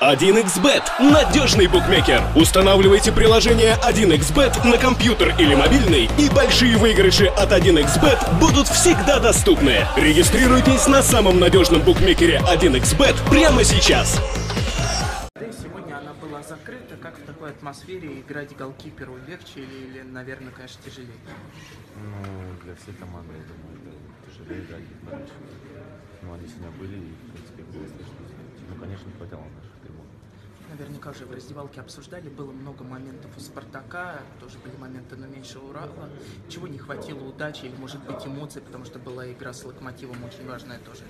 1xBet – надежный букмекер. Устанавливайте приложение 1xBet на компьютер или мобильный, и большие выигрыши от 1xBet будут всегда доступны. Регистрируйтесь на самом надежном букмекере 1xBet прямо сейчас. Сегодня она была закрыта. Как в такой атмосфере играть голкиперу легче или, или, наверное, конечно, тяжелее? Ну, для всей команды, я думаю, это тяжелее играть. Ну, они сегодня были, и, в принципе, было слышно. Ну, конечно, не хватало наших трибун. Наверняка уже в раздевалке обсуждали, было много моментов у Спартака, тоже были моменты, но меньше Урала. Чего не хватило удачи или, может быть, эмоций, потому что была игра с Локомотивом очень важная тоже.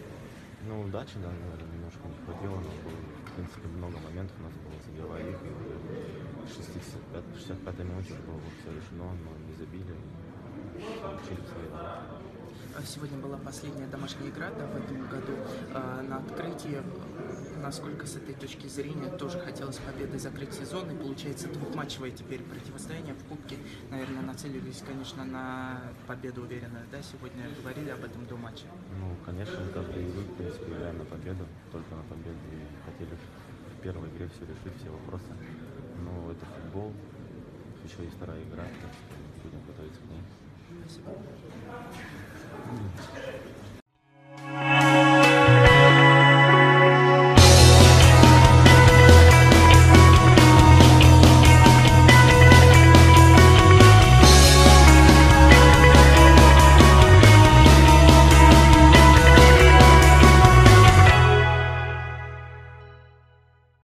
Ну, удачи, да, наверное, немножко не хватило, но было, в принципе, много моментов у нас было, забивая их, и в 65, 65 минуте было все решено, но не забили, и. А Сегодня была последняя домашняя игра да, в этом году а, на открытии. Насколько с этой точки зрения тоже хотелось победой закрыть сезон. И получается двухматчевое теперь противостояние в Кубке. Наверное, нацелились, конечно, на победу уверенно. Да, сегодня говорили об этом до матча. Ну, конечно, каждую игру, в принципе, играем на победу, только на победу, и хотели в первой игре все решить, все вопросы. Но это футбол, еще есть вторая игра, будем готовиться к ней. Спасибо.